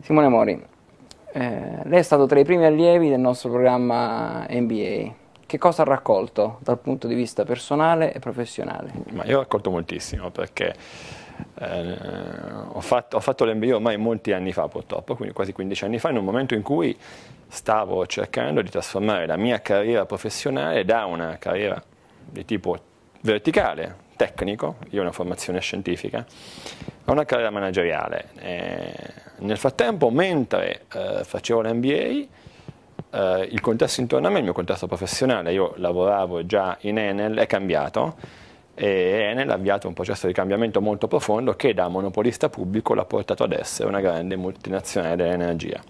Simone Mori, eh, lei è stato tra i primi allievi del nostro programma MBA. Che cosa ha raccolto dal punto di vista personale e professionale? Ma io ho raccolto moltissimo perché eh, ho fatto, ho fatto l'MBA ormai molti anni fa purtroppo, quindi quasi 15 anni fa, in un momento in cui stavo cercando di trasformare la mia carriera professionale da una carriera di tipo verticale, tecnico, io ho una formazione scientifica, a una carriera manageriale. E nel frattempo, mentre eh, facevo l'MBA, eh, il contesto intorno a me, il mio contesto professionale, io lavoravo già in Enel, è cambiato e Enel ha avviato un processo di cambiamento molto profondo che da monopolista pubblico l'ha portato ad essere una grande multinazionale dell'energia.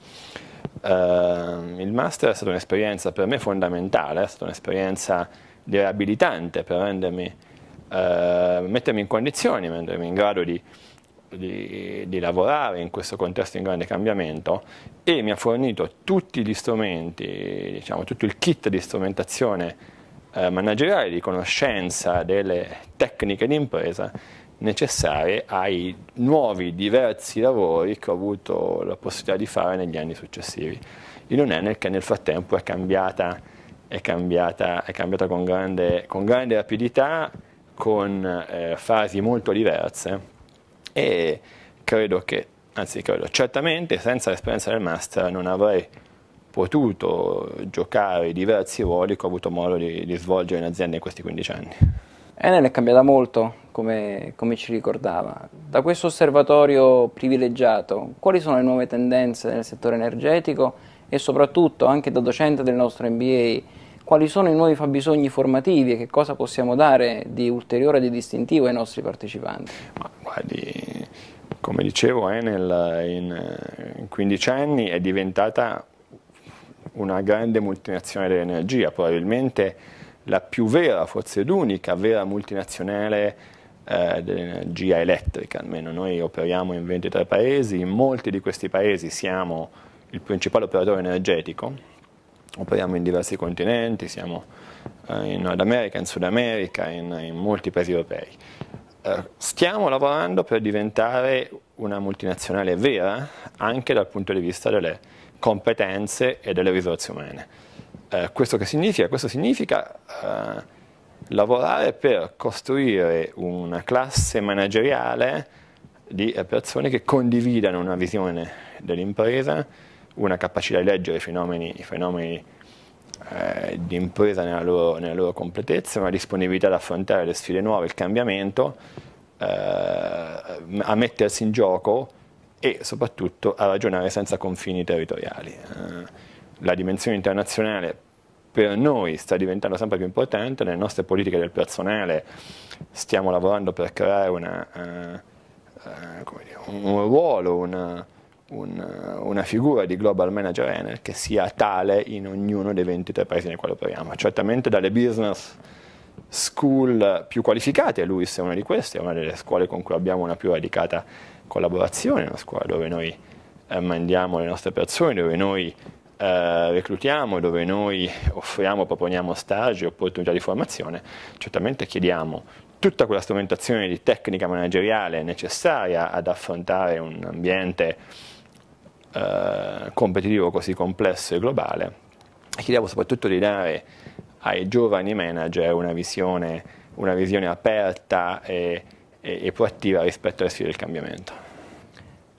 Uh, il master è stata un'esperienza per me fondamentale, è stata un'esperienza riabilitante per rendermi, uh, mettermi in condizioni, mettermi in grado di, di, di, lavorare in questo contesto in grande cambiamento e mi ha fornito tutti gli strumenti, diciamo, tutto il kit di strumentazione eh, manageriale, di conoscenza delle tecniche di impresa necessarie ai nuovi diversi lavori che ho avuto la possibilità di fare negli anni successivi. In un Enel che nel frattempo è cambiata, è cambiata, è cambiata con, grande, con, grande, rapidità, con eh, fasi molto diverse e credo che, anzi credo, certamente senza l'esperienza del master non avrei potuto giocare diversi ruoli che ho avuto modo di, di svolgere in azienda in questi 15 anni. Enel è cambiata molto, come, come, ci ricordava. Da questo osservatorio privilegiato, quali sono le nuove tendenze nel settore energetico e soprattutto, anche da docente del nostro MBA, quali sono i nuovi fabbisogni formativi e che cosa possiamo dare di ulteriore e di distintivo ai nostri partecipanti? Ma guardi, come dicevo, Enel in, in 15 anni è diventata una grande multinazionale dell'energia, probabilmente la più vera, forse l'unica vera multinazionale eh, dell'energia elettrica, almeno noi operiamo in 23 paesi, in molti di questi paesi siamo il principale operatore energetico, operiamo in diversi continenti, siamo eh, in Nord America, in Sud America, in, in molti paesi europei. Eh, stiamo lavorando per diventare una multinazionale vera anche dal punto di vista delle competenze e delle risorse umane. Eh, questo che significa? Questo significa eh, lavorare per costruire una classe manageriale di persone che condividano una visione dell'impresa, una capacità di leggere i fenomeni, i fenomeni eh, di impresa nella loro, nella loro, completezza, una disponibilità ad affrontare le sfide nuove, il cambiamento, eh, a mettersi in gioco e soprattutto a ragionare senza confini territoriali. Eh, la dimensione internazionale per noi sta diventando sempre più importante, nelle nostre politiche del personale stiamo lavorando per creare una, uh, uh, dire, un ruolo, una, un, una figura di global manager Enel che sia tale in ognuno dei 23 paesi nei quali operiamo. Certamente dalle business school più qualificate, LUIS è una di queste, è una delle scuole con cui abbiamo una più radicata collaborazione, una scuola dove noi eh, mandiamo le nostre persone, dove noi eh, reclutiamo, dove noi offriamo, proponiamo stage, opportunità di formazione, certamente chiediamo tutta quella strumentazione di tecnica manageriale necessaria ad affrontare un ambiente eh, competitivo così complesso e globale e chiediamo soprattutto di dare ai giovani manager una visione, una visione aperta e, e, e proattiva rispetto alle sfide del cambiamento.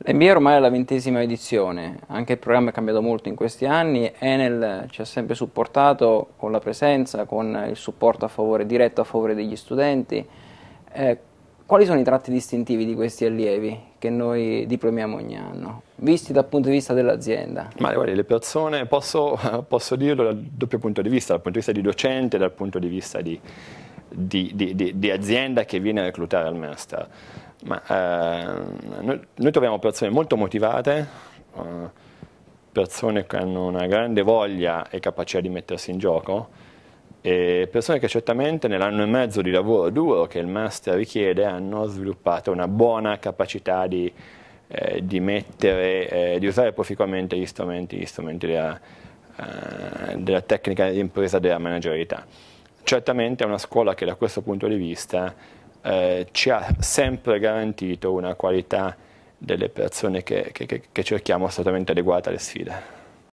L'NBA ormai è la ventesima edizione, anche il programma è cambiato molto in questi anni, Enel ci ha sempre supportato con la presenza, con il supporto a favore, diretto a favore degli studenti. Eh, quali sono i tratti distintivi di questi allievi che noi diplomiamo ogni anno, visti dal punto di vista dell'azienda? Ma guardi, le persone, posso, posso dirlo dal doppio punto di vista, dal punto di vista di docente e dal punto di vista di, di, di, di azienda che viene a reclutare al master. Ma, eh, noi, noi, troviamo persone molto motivate, eh, persone che hanno una grande voglia e capacità di mettersi in gioco e persone che certamente nell'anno e mezzo di lavoro duro che il master richiede hanno sviluppato una buona capacità di, eh, di, mettere, eh, di usare proficuamente gli strumenti, gli strumenti della, eh, della tecnica di impresa della managerialità. Certamente è una scuola che da questo punto di vista eh, ci ha sempre garantito una qualità delle persone che, che, che cerchiamo assolutamente adeguate alle sfide.